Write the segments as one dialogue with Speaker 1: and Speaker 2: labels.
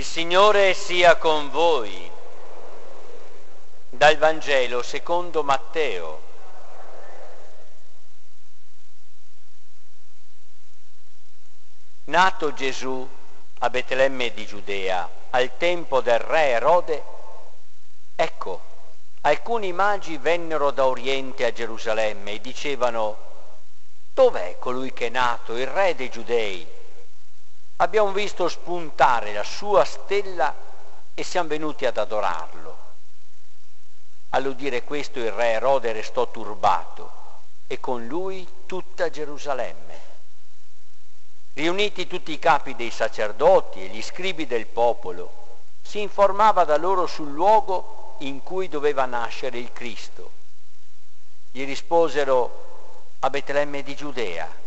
Speaker 1: Il Signore sia con voi. Dal Vangelo secondo Matteo. Nato Gesù a Betlemme di Giudea al tempo del re Erode, ecco, alcuni magi vennero da Oriente a Gerusalemme e dicevano, dov'è colui che è nato, il re dei Giudei? Abbiamo visto spuntare la sua stella e siamo venuti ad adorarlo. All'udire questo il re Erode restò turbato e con lui tutta Gerusalemme. Riuniti tutti i capi dei sacerdoti e gli scribi del popolo, si informava da loro sul luogo in cui doveva nascere il Cristo. Gli risposero a Betlemme di Giudea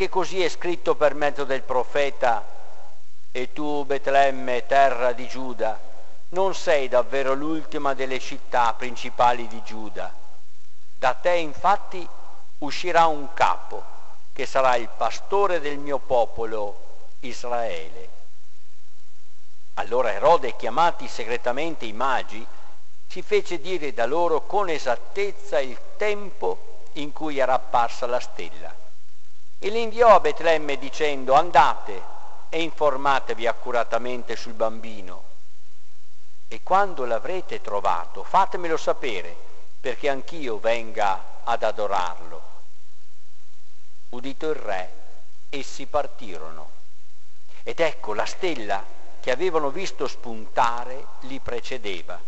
Speaker 1: perché così è scritto per mezzo del profeta, e tu, Betlemme, terra di Giuda, non sei davvero l'ultima delle città principali di Giuda. Da te infatti uscirà un capo che sarà il pastore del mio popolo Israele. Allora Erode, chiamati segretamente i magi, si fece dire da loro con esattezza il tempo in cui era apparsa la stella e li inviò a Betlemme dicendo andate e informatevi accuratamente sul bambino. E quando l'avrete trovato fatemelo sapere perché anch'io venga ad adorarlo. Udito il re, essi partirono. Ed ecco la stella che avevano visto spuntare li precedeva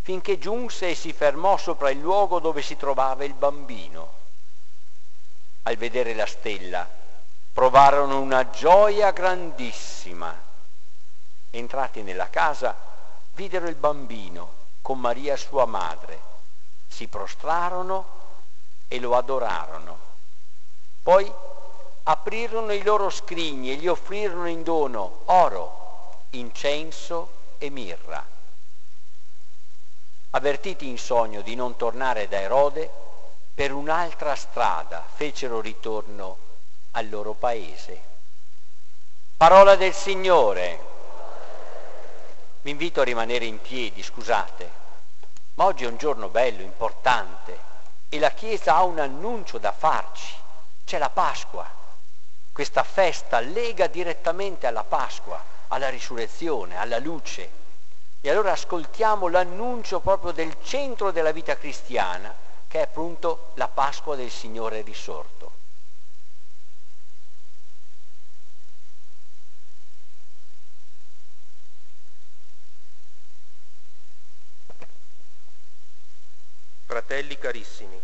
Speaker 1: finché giunse e si fermò sopra il luogo dove si trovava il bambino al vedere la stella, provarono una gioia grandissima. Entrati nella casa, videro il bambino con Maria sua madre, si prostrarono e lo adorarono. Poi aprirono i loro scrigni e gli offrirono in dono oro, incenso e mirra. Avvertiti in sogno di non tornare da Erode, per un'altra strada fecero ritorno al loro paese. Parola del Signore. Vi invito a rimanere in piedi, scusate, ma oggi è un giorno bello, importante e la Chiesa ha un annuncio da farci. C'è la Pasqua. Questa festa lega direttamente alla Pasqua, alla risurrezione, alla luce. E allora ascoltiamo l'annuncio proprio del centro della vita cristiana che è appunto la Pasqua del Signore risorto.
Speaker 2: Fratelli carissimi,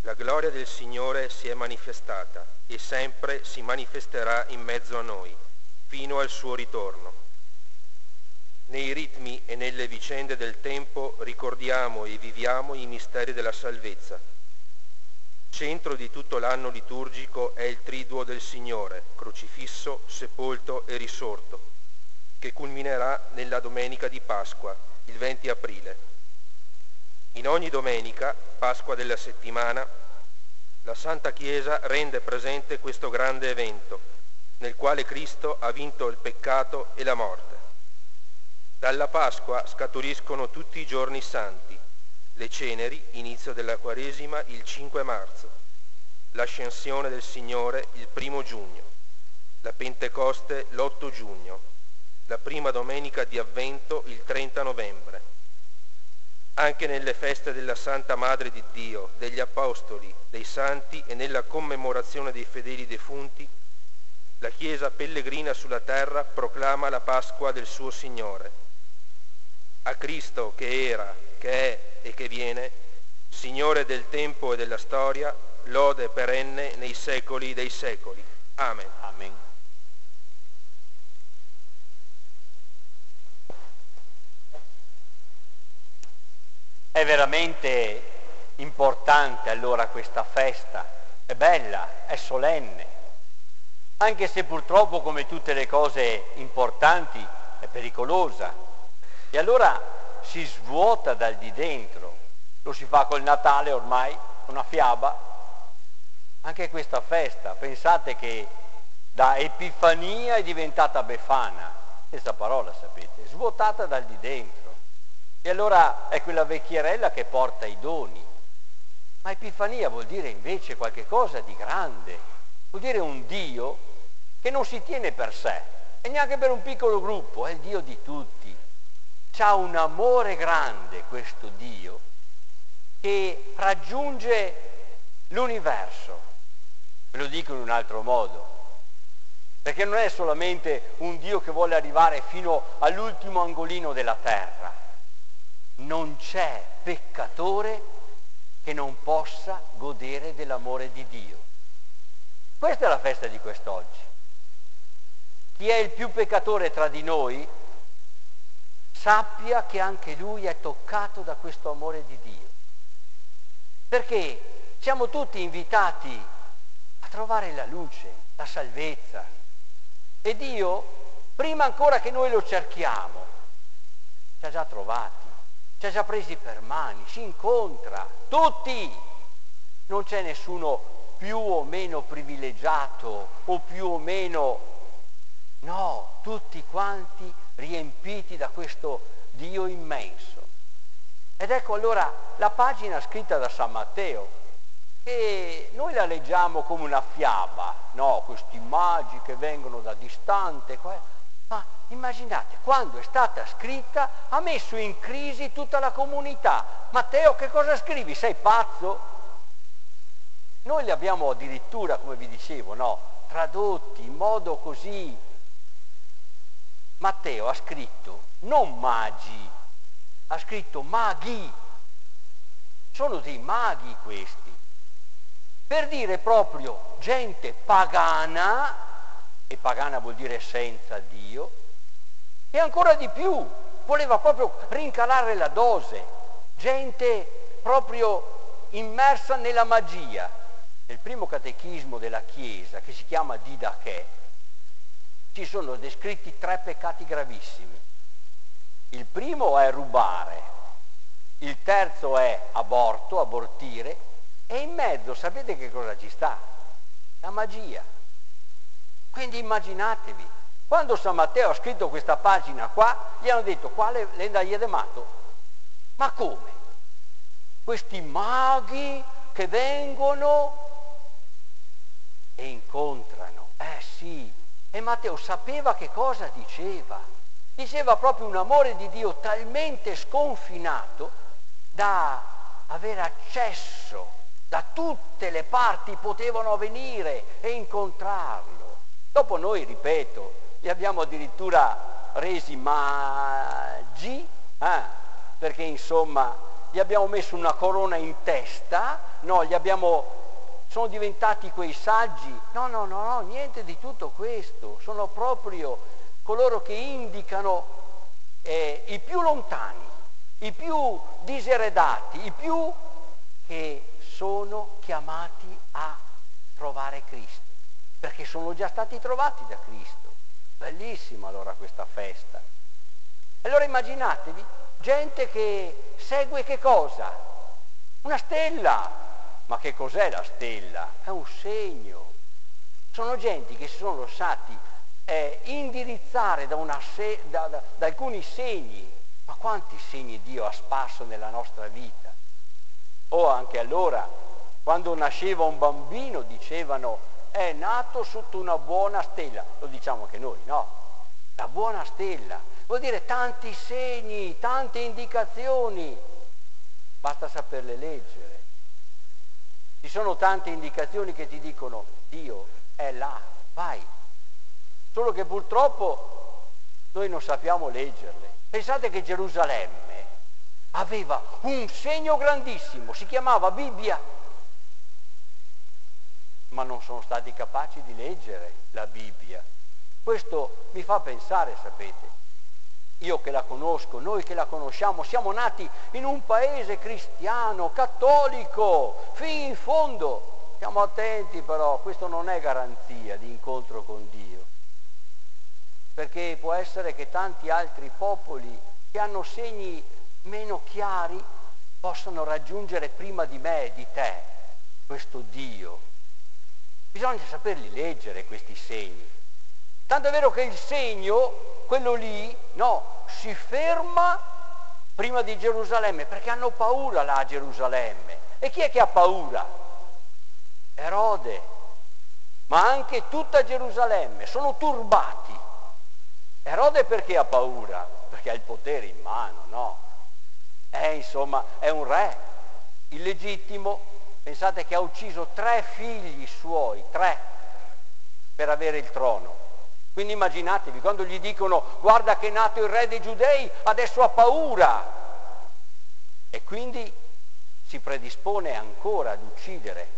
Speaker 2: la gloria del Signore si è manifestata e sempre si manifesterà in mezzo a noi, fino al suo ritorno. Nei ritmi e nelle vicende del tempo ricordiamo e viviamo i misteri della salvezza. Centro di tutto l'anno liturgico è il triduo del Signore, crocifisso, sepolto e risorto, che culminerà nella domenica di Pasqua, il 20 aprile. In ogni domenica, Pasqua della settimana, la Santa Chiesa rende presente questo grande evento, nel quale Cristo ha vinto il peccato e la morte. Dalla Pasqua scaturiscono tutti i giorni santi, le ceneri, inizio della Quaresima, il 5 marzo, l'ascensione del Signore il primo giugno, la Pentecoste l'8 giugno, la prima domenica di Avvento il 30 novembre. Anche nelle feste della Santa Madre di Dio, degli Apostoli, dei Santi e nella commemorazione dei fedeli defunti, la Chiesa pellegrina sulla terra proclama la Pasqua del suo Signore a Cristo che era, che è e che viene, Signore del tempo e della storia, lode perenne nei secoli dei secoli. Amen.
Speaker 1: Amen. È veramente importante allora questa festa, è bella, è solenne, anche se purtroppo come tutte le cose importanti è pericolosa, e allora si svuota dal di dentro. Lo si fa col Natale ormai, una fiaba. Anche questa festa, pensate che da Epifania è diventata Befana. Questa parola, sapete, svuotata dal di dentro. E allora è quella vecchierella che porta i doni. Ma Epifania vuol dire invece qualcosa di grande, vuol dire un Dio che non si tiene per sé e neanche per un piccolo gruppo, è il Dio di tutti. C'ha un amore grande questo Dio che raggiunge l'universo. Ve lo dico in un altro modo, perché non è solamente un Dio che vuole arrivare fino all'ultimo angolino della terra. Non c'è peccatore che non possa godere dell'amore di Dio. Questa è la festa di quest'oggi. Chi è il più peccatore tra di noi sappia che anche lui è toccato da questo amore di Dio. Perché siamo tutti invitati a trovare la luce, la salvezza. E Dio, prima ancora che noi lo cerchiamo, ci ha già trovati, ci ha già presi per mani, si incontra, tutti. Non c'è nessuno più o meno privilegiato o più o meno... No, tutti quanti riempiti da questo Dio immenso. Ed ecco allora la pagina scritta da San Matteo, che noi la leggiamo come una fiaba, no? Questi magi che vengono da distante, ma immaginate, quando è stata scritta ha messo in crisi tutta la comunità. Matteo, che cosa scrivi? Sei pazzo? Noi li abbiamo addirittura, come vi dicevo, no? tradotti in modo così. Matteo ha scritto non magi, ha scritto maghi, sono dei maghi questi, per dire proprio gente pagana, e pagana vuol dire senza Dio, e ancora di più, voleva proprio rincalare la dose, gente proprio immersa nella magia. Nel primo catechismo della Chiesa, che si chiama Didache, ci sono descritti tre peccati gravissimi il primo è rubare, il terzo è aborto, abortire, e in mezzo sapete che cosa ci sta? La magia. Quindi immaginatevi, quando San Matteo ha scritto questa pagina qua, gli hanno detto quale lenda gli è demato? Ma come? Questi maghi che vengono e incontrano. E Matteo sapeva che cosa diceva diceva proprio un amore di Dio talmente sconfinato da avere accesso da tutte le parti potevano venire e incontrarlo. Dopo noi, ripeto, li abbiamo addirittura resi magi, eh? perché insomma gli abbiamo messo una corona in testa, no, gli abbiamo, sono diventati quei saggi. No, no, no, no, niente di tutto questo, sono proprio coloro che indicano eh, i più lontani, i più diseredati, i più che sono chiamati a trovare Cristo, perché sono già stati trovati da Cristo. Bellissima allora questa festa. Allora immaginatevi gente che segue che cosa? Una stella. Ma che cos'è la stella? È un segno. Sono genti che si sono lasciati eh, indirizzare da, se- da, da, da alcuni segni, ma quanti segni Dio ha sparso nella nostra vita? O anche allora, quando nasceva un bambino, dicevano è nato sotto una buona stella, lo diciamo anche noi, no? La buona stella, vuol dire tanti segni, tante indicazioni, basta saperle leggere. Ci sono tante indicazioni che ti dicono Dio è là, vai, solo che purtroppo noi non sappiamo leggerle. Pensate che Gerusalemme aveva un segno grandissimo, si chiamava Bibbia, ma non sono stati capaci di leggere la Bibbia. Questo mi fa pensare, sapete, io che la conosco, noi che la conosciamo, siamo nati in un paese cristiano, cattolico, fino in fondo. Stiamo attenti però, questo non è garanzia di incontro con Dio perché può essere che tanti altri popoli che hanno segni meno chiari possano raggiungere prima di me di te questo Dio. Bisogna saperli leggere questi segni. Tanto è vero che il segno quello lì, no, si ferma prima di Gerusalemme perché hanno paura là a Gerusalemme. E chi è che ha paura? Erode, ma anche tutta Gerusalemme, sono turbati. Erode perché ha paura? Perché ha il potere in mano, no? È insomma, è un re illegittimo, pensate che ha ucciso tre figli suoi, tre, per avere il trono. Quindi immaginatevi, quando gli dicono guarda che è nato il re dei giudei, adesso ha paura. E quindi si predispone ancora ad uccidere.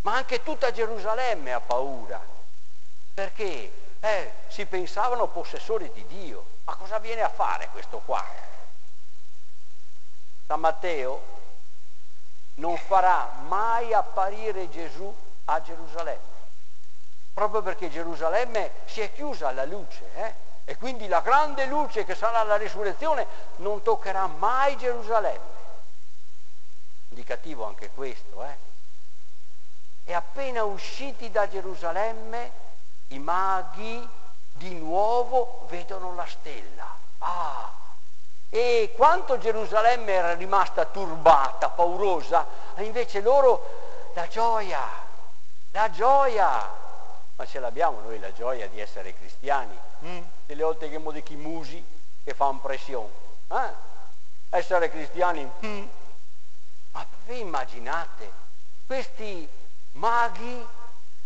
Speaker 1: Ma anche tutta Gerusalemme ha paura. Perché? Eh, si pensavano possessori di Dio. Ma cosa viene a fare questo qua? San Matteo non farà mai apparire Gesù a Gerusalemme proprio perché Gerusalemme si è chiusa alla luce eh? e quindi la grande luce che sarà la risurrezione non toccherà mai Gerusalemme. Indicativo anche questo. Eh? E appena usciti da Gerusalemme, i maghi di nuovo vedono la stella. Ah! E quanto Gerusalemme era rimasta turbata, paurosa, invece loro la gioia, la gioia, ma ce l'abbiamo noi la gioia di essere cristiani, mm. delle volte che dei musi che fanno pressione. Eh? Essere cristiani, mm. ma vi immaginate questi maghi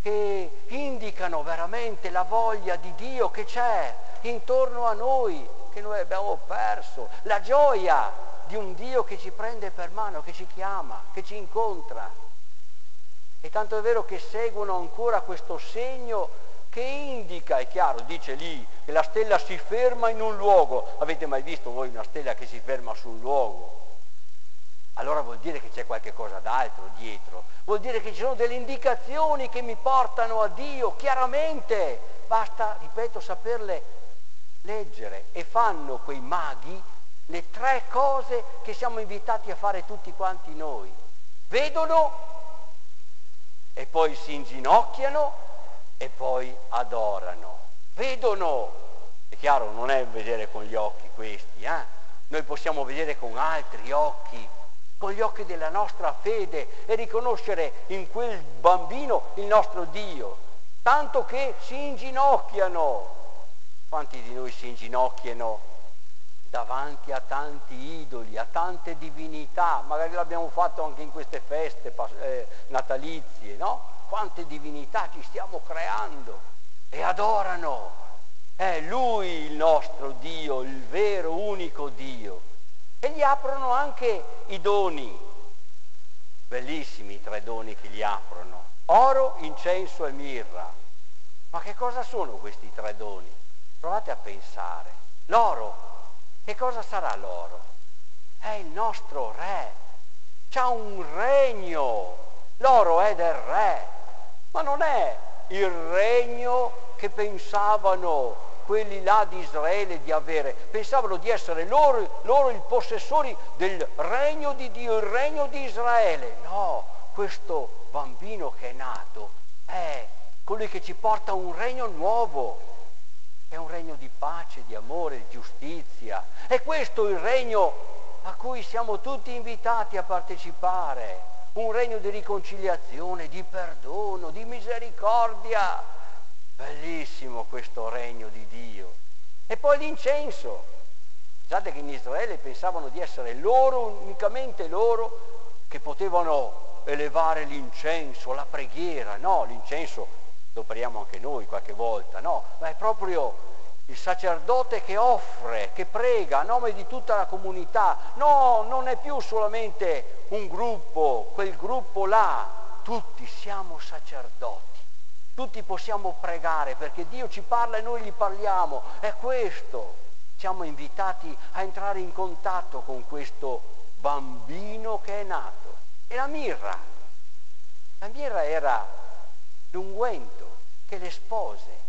Speaker 1: che indicano veramente la voglia di Dio che c'è intorno a noi, che noi abbiamo perso, la gioia di un Dio che ci prende per mano, che ci chiama, che ci incontra. E tanto è vero che seguono ancora questo segno che indica, è chiaro, dice lì che la stella si ferma in un luogo. Avete mai visto voi una stella che si ferma su un luogo? Allora vuol dire che c'è qualche cosa d'altro dietro, vuol dire che ci sono delle indicazioni che mi portano a Dio chiaramente, basta, ripeto, saperle leggere e fanno quei maghi le tre cose che siamo invitati a fare tutti quanti noi. Vedono, e poi si inginocchiano e poi adorano. Vedono, è chiaro, non è vedere con gli occhi questi, eh? noi possiamo vedere con altri occhi, con gli occhi della nostra fede e riconoscere in quel bambino il nostro Dio, tanto che si inginocchiano. Quanti di noi si inginocchiano davanti a tanti idoli, a tante divinità, magari l'abbiamo fatto anche in queste feste eh, natalizie, no? Quante divinità ci stiamo creando e adorano. È Lui il nostro Dio, il vero, unico Dio. E gli aprono anche i doni, bellissimi i tre doni che gli aprono, oro, incenso e mirra. Ma che cosa sono questi tre doni? Provate a pensare. L'oro che cosa sarà l'oro? È il nostro re. C'ha un regno. L'oro è del re. Ma non è il regno che pensavano quelli là di Israele di avere. Pensavano di essere loro, loro i possessori del regno di Dio, il regno di Israele. No, questo bambino che è nato è colui che ci porta un regno nuovo, è un regno di pace, di amore, di giustizia. È questo il regno a cui siamo tutti invitati a partecipare, un regno di riconciliazione, di perdono, di misericordia. Bellissimo questo regno di Dio. E poi l'incenso. Pensate che in Israele pensavano di essere loro, unicamente loro, che potevano elevare l'incenso, la preghiera. No, l'incenso lo preghiamo anche noi qualche volta, no, ma è proprio il sacerdote che offre, che prega a nome di tutta la comunità. No, non è più solamente un gruppo, quel gruppo là, tutti siamo sacerdoti, tutti possiamo pregare perché Dio ci parla e noi gli parliamo, è questo. Siamo invitati a entrare in contatto con questo bambino che è nato. E la mirra, la mirra era l'unguento che le spose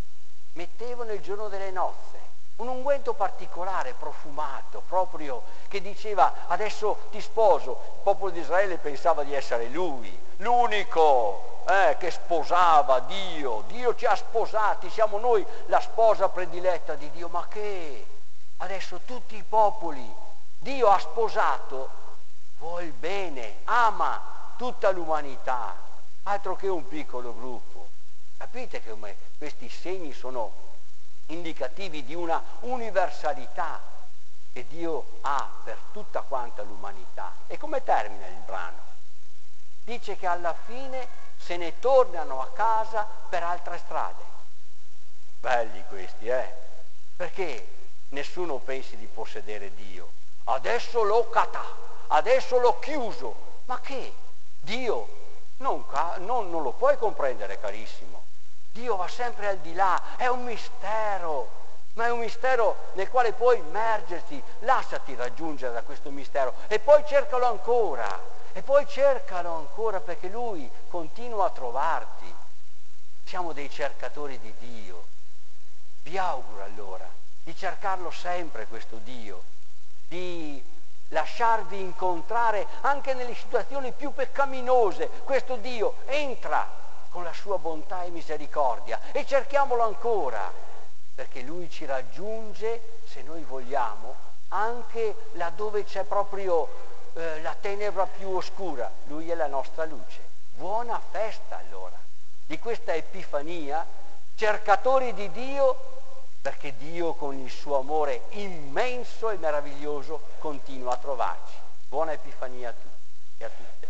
Speaker 1: mettevano il giorno delle nozze, un unguento particolare, profumato, proprio che diceva adesso ti sposo. Il popolo di Israele pensava di essere lui, l'unico eh, che sposava Dio, Dio ci ha sposati, siamo noi la sposa prediletta di Dio, ma che? Adesso tutti i popoli, Dio ha sposato, vuol bene, ama tutta l'umanità, altro che un piccolo gruppo. Capite che questi segni sono indicativi di una universalità che Dio ha per tutta quanta l'umanità. E come termina il brano? Dice che alla fine se ne tornano a casa per altre strade. Belli questi, eh? Perché nessuno pensi di possedere Dio. Adesso l'ho catà, adesso l'ho chiuso. Ma che? Dio non, non, non lo puoi comprendere, carissimo. Dio va sempre al di là, è un mistero ma è un mistero nel quale puoi immergerti, lasciati raggiungere da questo mistero e poi cercalo ancora, e poi cercalo ancora perché Lui continua a trovarti. Siamo dei cercatori di Dio. Vi auguro allora di cercarlo sempre questo Dio, di lasciarvi incontrare anche nelle situazioni più peccaminose. Questo Dio entra con la sua bontà e misericordia e cerchiamolo ancora perché Lui ci raggiunge, se noi vogliamo, anche laddove c'è proprio eh, la tenebra più oscura. Lui è la nostra luce. Buona festa allora di questa Epifania, cercatori di Dio, perché Dio con il suo amore immenso e meraviglioso continua a trovarci. Buona Epifania a tutti e a tutte.